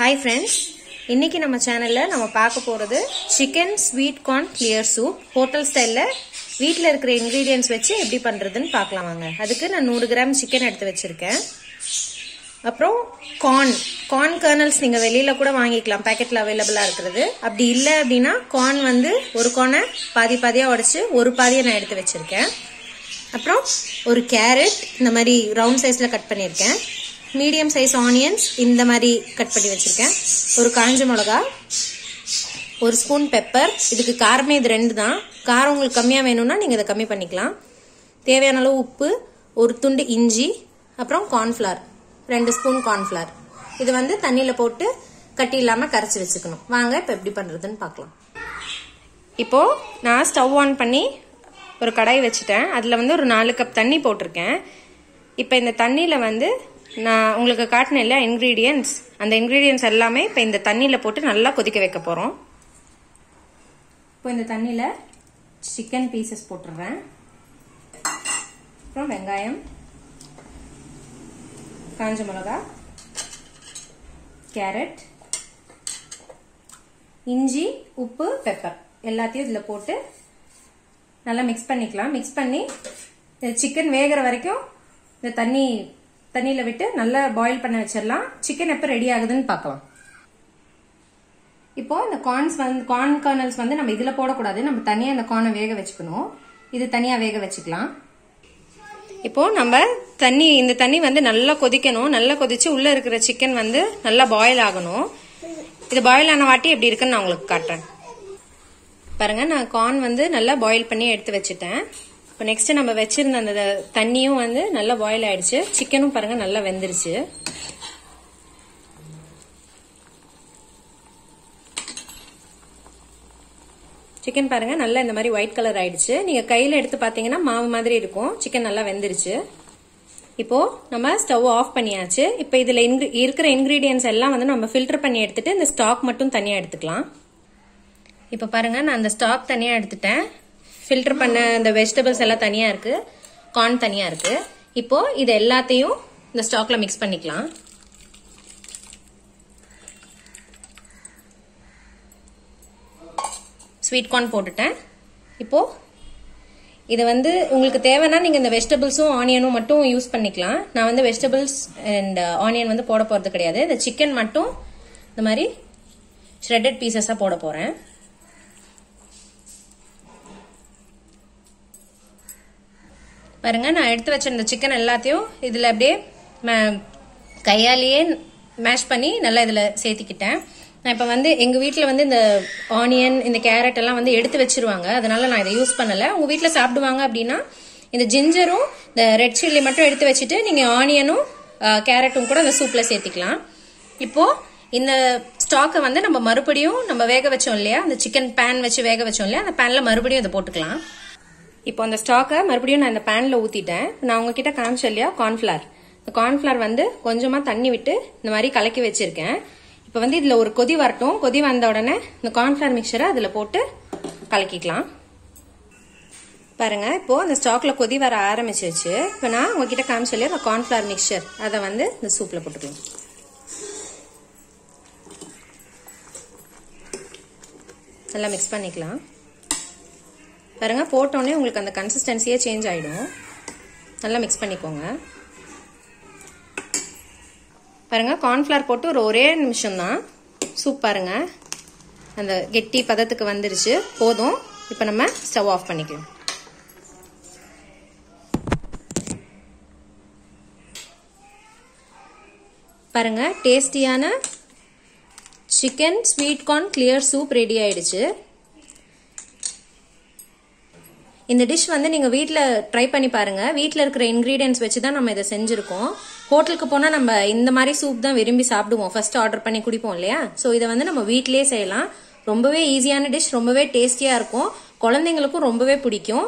Hi friends இன்னைக்கு நம்ம சேனலில் நம்ம பார்க்க போகிறது chicken sweet corn clear soup hotel ஸ்டைலில் வீட்டில் இருக்கிற இன்க்ரீடியன்ஸ் வச்சு எப்படி பண்ணுறதுன்னு பார்க்கலாம் வாங்க. அதுக்கு நான் நூறு கிராம் சிக்கன் எடுத்து வச்சுருக்கேன். அப்புறம் கார்ன் கார்ன் கர்னல்ஸ் நீங்கள் வெளியில் கூட வாங்கிக்கலாம். பேக்கெட்டில் அவைலபிளாக இருக்கிறது. அப்படி இல்லை அப்படின்னா கார்ன் வந்து ஒரு கார்னை பாதி பாதியாக உடச்சி ஒரு பாதியை நான் எடுத்து வச்சுருக்கேன். அப்புறம் ஒரு கேரட் இந்த மாதிரி ரவுண்ட் சைஸில் கட் பண்ணியிருக்கேன். மீடியம் சைஸ் ஆனியன்ஸ் இந்த மாதிரி கட் பண்ணி வச்சுருக்கேன். ஒரு காஞ்ச மிளகா ஒரு ஸ்பூன் பெப்பர். இதுக்கு காரமே இது ரெண்டு தான். காரம் உங்களுக்கு கம்மியாக வேணும்னா நீங்கள் இதை கம்மி பண்ணிக்கலாம். தேவையான அளவு உப்பு ஒரு துண்டு இஞ்சி அப்புறம் கார்ன்ஃப்ளவர் ரெண்டு ஸ்பூன் கார்ன்ஃப்ளவர் இது வந்து தண்ணியில் போட்டு கட்டி இல்லாமல் கரைச்சி வச்சுக்கணும். வாங்க இப்போ எப்படி பண்ணுறதுன்னு பார்க்கலாம். இப்போது நான் ஸ்டவ் ஆன் பண்ணி ஒரு கடாய் வச்சுட்டேன். அதில் வந்து ஒரு நாலு கப் தண்ணி போட்டிருக்கேன். இப்போ இந்த தண்ணியில் வந்து நான் உங்களுக்கு காட்டினேன் இல்லையா இன்க்ரீடியன்ஸ் அந்த இன்க்ரீடியன்ஸ் எல்லாமே இப்போ இந்த தண்ணியில் போட்டு நல்லா கொதிக்க வைக்க போகிறோம் இப்போ இந்த தண்ணியில் சிக்கன் பீசஸ் போட்டுடுறேன் அப்புறம் வெங்காயம் காஞ்ச மிளகா கேரட் இஞ்சி உப்பு பெப்பர் எல்லாத்தையும் இதில் போட்டு நல்லா மிக்ஸ் பண்ணிக்கலாம். மிக்ஸ் பண்ணி சிக்கன் வேகிற வரைக்கும் இந்த தண்ணி தண்ணியில் விட்டு நல்லா பாயில் பண்ண வச்சிடலாம். சிக்கன் எப்போ ரெடி ஆகுதுன்னு பார்க்கலாம். இப்போ இந்த கார்ன்ஸ் வந்து கார்ன் கர்னல்ஸ் வந்து நம்ம இதில் போடக்கூடாது. நம்ம தனியாக இந்த கார்னை வேக வச்சுக்கணும். இது தனியாக வேக வச்சுக்கலாம். இப்போ நம்ம தண்ணி இந்த தண்ணி வந்து நல்லா கொதிக்கணும். நல்லா கொதிச்சு உள்ள இருக்கிற சிக்கன் வந்து நல்லா பாயில் ஆகணும். இது பாயில் ஆன வாட்டி எப்படி இருக்குன்னு நான் உங்களுக்கு காட்டுறேன். பாருங்க நான் கார்ன் வந்து நல்லா பாயில் பண்ணி எடுத்து வச்சுட்டேன். இப்போ நெக்ஸ்ட் நம்ம வச்சிருந்த அந்த தண்ணியும் வந்து நல்லா பாயில் ஆயிடுச்சு. சிக்கனும் பாருங்க நல்லா வெந்துருச்சு. சிக்கன் பாருங்க நல்லா இந்த மாதிரி ஒயிட் கலர் ஆயிடுச்சு. நீங்க கையில எடுத்து பாத்தீங்கன்னா மாவு மாதிரி இருக்கும். சிக்கன் நல்லா வெந்துருச்சு. இப்போ நம்ம ஸ்டவ் ஆஃப் பண்ணியாச்சு. இப்போ இதுல இருக்கிற இன்கிரீடியன்ஸ் எல்லாம் வந்து நம்ம ஃபில்டர் பண்ணி எடுத்துட்டு இந்த ஸ்டாக் மட்டும் தனியா எடுத்துக்கலாம். இப்போ பாருங்க நான் அந்த ஸ்டாக் தனியா எடுத்துட்டேன். ஃபில்டர் பண்ண இந்த வெஜிடபிள்ஸ் எல்லாம் தனியா இருக்கு. கார்ன் தனியா இருக்கு. இப்போ இது எல்லாத்தையும் இந்த ஸ்டாக்ல மிக்ஸ் பண்ணிக்கலாம். ஸ்வீட் கார்ன் போட்டுட்டேன். இப்போ இது வந்து உங்களுக்கு தேவைன்னா நீங்க இந்த வெஜிடபிள்ஸும் ஆனியனும் மட்டும் யூஸ் பண்ணிக்கலாம். நான் வந்து வெஜிடபிள்ஸ் அண்ட் ஆனியன் வந்து போட போறது கிடையாது. இந்த சிக்கன் மட்டும் இந்த மாதிரி ஷ்ரெட்டட் பீசஸா போட போறேன். பாருங்க நான் எடுத்து வச்சிருந்த சிக்கன் எல்லாத்தையும் இதுல அப்படியே கையாலேயே மேஷ் பண்ணி நல்லா இதுல சேர்த்திக்கிட்டேன். நான் இப்போ வந்து எங்கள் வீட்டில் வந்து இந்த ஆனியன் இந்த கேரட் எல்லாம் வந்து எடுத்து வச்சிருவாங்க. அதனால நான் இதை யூஸ் பண்ணலை. உங்கள் வீட்டில் சாப்பிடுவாங்க அப்படின்னா இந்த ஜிஞ்சரும் இந்த ரெட் சில்லி மட்டும் எடுத்து வச்சுட்டு நீங்கள் ஆனியனும் கேரட்டும் கூட இந்த சூப்பில் சேர்த்திக்கலாம். இப்போது இந்த ஸ்டாக்கை வந்து நம்ம மறுபடியும் நம்ம வேக வச்சோம் இல்லையா? அந்த சிக்கன் பேன் வச்சு வேக வச்சோம் இல்லையா? அந்த பேனில் மறுபடியும் இதை போட்டுக்கலாம். இப்போ அந்த ஸ்டாக்கை மறுபடியும் நான் இந்த பேனில் ஊற்றிட்டேன் நான் உங்ககிட்ட காமிச்சேன் இல்லையா? கார்ன்ஃப்ளவர் இந்த கார்ன்ஃப்ளவர் வந்து கொஞ்சமாக தண்ணி விட்டு இந்த மாதிரி கலக்கி வச்சிருக்கேன். இப்போ வந்து இதில் ஒரு கொதி வரட்டும். கொதி வந்த உடனே இந்த கார்ன்ஃப்ளவர் மிக்சரை அதில் போட்டு கலக்கிக்கலாம். பாருங்க இப்போ அந்த ஸ்டாக்ல கொதி வர ஆரம்பிச்சிருச்சு. இப்போ நான் உங்ககிட்ட காமிச்சல அந்த கார்ன்ஃப்ளவர் மிக்சர் அதை வந்து இந்த சூப்பில் போட்டுக்கலாம். நல்லா மிக்ஸ் பண்ணிக்கலாம். பாருங்க போட்டோடனே உங்களுக்கு அந்த கன்சிஸ்டன்சியே சேஞ்ச் ஆகிடும் நல்லா மிக்ஸ் பண்ணிக்கோங்க. பாருங்க கார்ன்ஃப்ளவர் போட்டு ஒரு ஒரே நிமிஷம் தான் சூப் பாருங்க. அந்த கெட்டி பதத்துக்கு வந்துருச்சு. போதும். இப்போ நம்ம ஸ்டவ் ஆஃப் பண்ணிக்கலாம். பாருங்க டேஸ்டியான chicken sweet corn clear soup ready ஆயிடுச்சு. இந்த டிஷ் வந்து நீங்கள் வீட்டில் ட்ரை பண்ணி பாருங்கள் வீட்டில் இருக்கிற இன்க்ரீடியன்ஸ் வச்சு தான் நம்ம இதை செஞ்சுருக்கோம். ஹோட்டலுக்கு போனால் நம்ம இந்த மாதிரி சூப் தான் விரும்பி சாப்பிடுவோம். ஃபர்ஸ்ட் ஆர்டர் பண்ணி குடிப்போம் இல்லையா? ஸோ இதை வந்து நம்ம வீட்டிலே செய்யலாம். ரொம்பவே ஈஸியான டிஷ் ரொம்பவே டேஸ்டியாக இருக்கும். குழந்தைங்களுக்கும் ரொம்பவே பிடிக்கும்.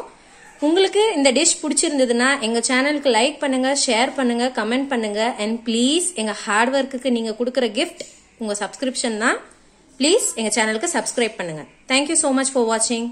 உங்களுக்கு இந்த டிஷ் பிடிச்சிருந்ததுன்னா எங்கள் சேனலுக்கு லைக் பண்ணுங்கள் ஷேர் பண்ணுங்கள் கமெண்ட் பண்ணுங்கள் அண்ட் ப்ளீஸ் எங்கள் ஹார்ட் ஒர்க்குக்கு நீங்கள் கொடுக்குற கிஃப்ட் உங்கள் சப்ஸ்கிரிப்ஷன் தான். ப்ளீஸ் எங்கள் சேனலுக்கு சப்ஸ்கிரைப் பண்ணுங்கள் தேங்க்யூ ஸோ மச் ஃபார் வாட்சிங்